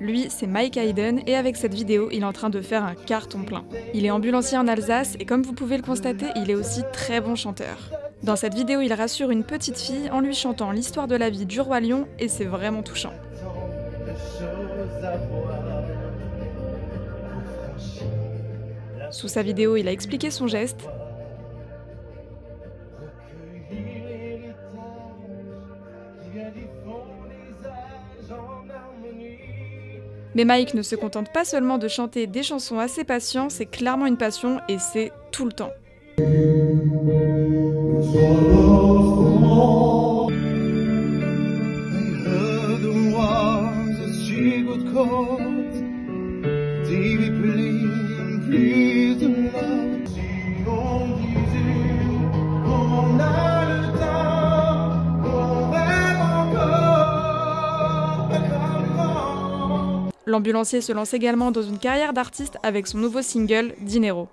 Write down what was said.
Lui, c'est Mike Hayden et avec cette vidéo, il est en train de faire un carton plein. Il est ambulancier en Alsace et comme vous pouvez le constater, il est aussi très bon chanteur. Dans cette vidéo, il rassure une petite fille en lui chantant l'histoire de la vie du roi lion et c'est vraiment touchant. Sous sa vidéo, il a expliqué son geste. Mais Mike ne se contente pas seulement de chanter des chansons assez patients, c'est clairement une passion et c'est tout le temps. L'ambulancier se lance également dans une carrière d'artiste avec son nouveau single Dinero.